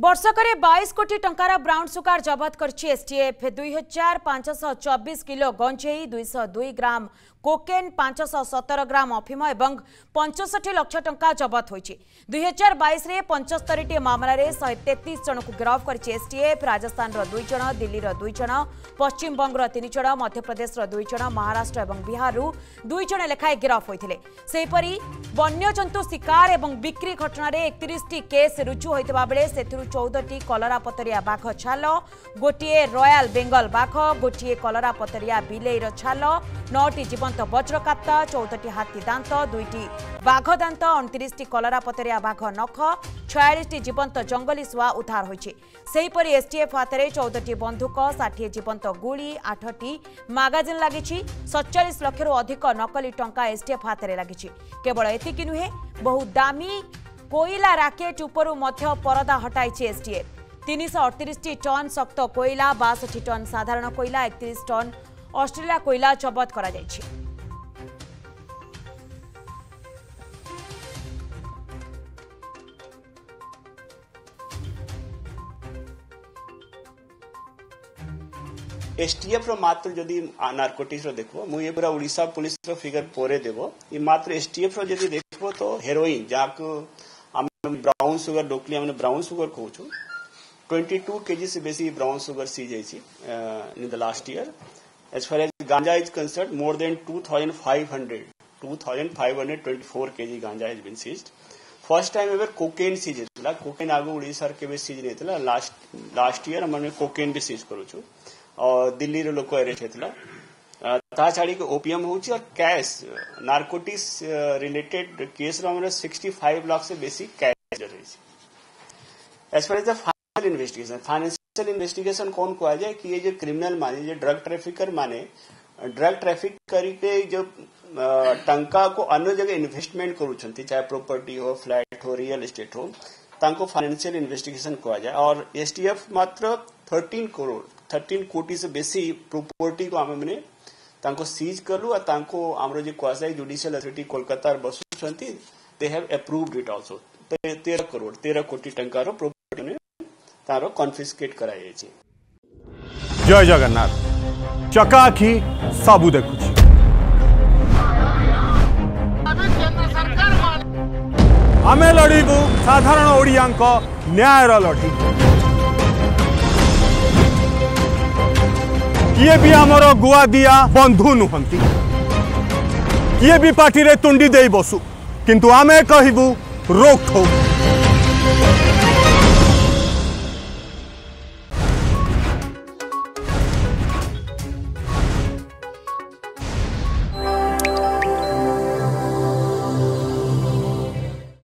वर्षकरे 22 कोटी टा brown sugar जबत गरिसट दुई हजार पाँचश चबिस किलो गञ्जै दुईश दुई ग्राम कोकेन पाँचश सतर ग्राम अफिम ए पचसठी लक्ष टा जबत हुन्छ दुई हजार बइसले पञ्चर ममे तेतिस जनको गिरफ गरिसटीएफ राजान र दुईजना दिल्ली र दुईजना पश्चिमबङ रिनिज मध्यप्रदेश महाराष्ट्रु दुईज लेखाए गिरफेपरि वन्यजन्तु शिकार बिक्री घटणार बेले से চৌদটি কলরা পতরিয়া বাঘ ছাল গোটিয়ে রয়াল বেঙ্গল বাঘ গোটিয়ে কলরা পতরিয়া বিলেইর ছাল নটি জীবন্ত বজ্রকাপ্ত চৌদটি হাতি দাঁত দুইটি বাঘ দাঁত অণতিরিশটি কলরা পতরিয়া বাঘ নখ ছয়াশটি জীবন্ত জঙ্গলি শুয়া উদ্ধার হয়েছে সেইপরি এসটিএফ হাতের চৌদটি বন্ধুক ষাঠিয়ে জীবন্ত গুড়ি আঠটি মাগাজিন লাগিছি সতচাশ লক্ষর অধিক নকলি টঙ্কা এসটিএফ হাতের লাগিছি কেবল এতিকি নুহে বহু দামি କୋଇଲା ରାକେଟ୍ ଉପରୁ ମଧ୍ୟ ପରଦା ହଟାଇଛି ଏସ୍ଡିଏଫ୍ ତିନିଶହ ଅଡ଼ତିରିଶଟି ଟନ୍ ଶକ୍ତ କୋଇଲା ବାଷଠି ଟନ୍ ସାଧାରଣ କୋଇଲା ଏକତିରିଶ ଟନ୍ ଅଷ୍ଟ୍ରେଲିଆ କୋଇଲା ଜବତ କରାଯାଇଛି এসটিএফর মাত্র যদি নার্কোটিক্সর দেখব মু এ পুরা ওড়িশা পুলিশর ফিগর পরে দেব এই মাত্র এসটিএফর যদি দেখব তো হেরোইন যাকে ब्राउन सुगर डोकली हमने ब्राउन सुगर कौच 22 केजी से बेसी ब्राउन सुगर सी जाइए in the last year as far as ganja is concert more than 2500 2524 KG ganja is been seized first time ever cocaine seize हेतला cocaine आगे ओडिसा के बे seize नेतला last last year हमने cocaine भी सीज करू छु और दिल्ली रे लोको एरेस्ट हेतला छाड़ी के ओपीएम हो कैश नार्कोटिक्स रिलेटेड केस हमारे 65 लाख से बेसिक कैश रही as far as the final investigation financial investigation कौन को आ जाए कि ये जो क्रिमिनल माने जो ड्रग ट्रैफिकर माने ड्रग ट्रैफिक करके जो टंका को अन्य जगह इन्वेस्टमेंट करूँ चाहे प्रॉपर्टी हो फ्लैट हो रियल एस्टेट हो तांको फाइनेंशियल इन्वेस्टिगेशन को आ जाए और एसटीएफ मात्र 13 करोड़ 13 कोटी से बेसी प्रॉपर्टी को ତାଙ୍କୁ ସିଜ୍ କଲୁ ଆଉ ତାଙ୍କୁ ଆମର ଯେ କୁହାଯାଏ ଜୁଡିସିଆଲ ଅଥରିଟି କୋଲକାତାର ବସୁଛନ୍ତି they have approved it also ତେର କରୋଡ଼ ତେର କୋଟି ଟଙ୍କାର ପ୍ରୋପର୍ଟି ତାର କନଫିସ୍କେଟ୍ କରାଯାଇଛି ଜୟ ଜଗନ୍ନାଥ ଚକାଆଖି ସବୁ ଦେଖୁଛି ଆମେ ଲଢ଼ିବୁ ସାଧାରଣ ଓଡ଼ିଆଙ୍କ ନ୍ୟାୟର ଲଢ଼େଇ किए भी आमर गुआ दिया बंधु नुहति किए भी पार्टी तुंडी दे बसु किंतु आमे कहबू रोकठोक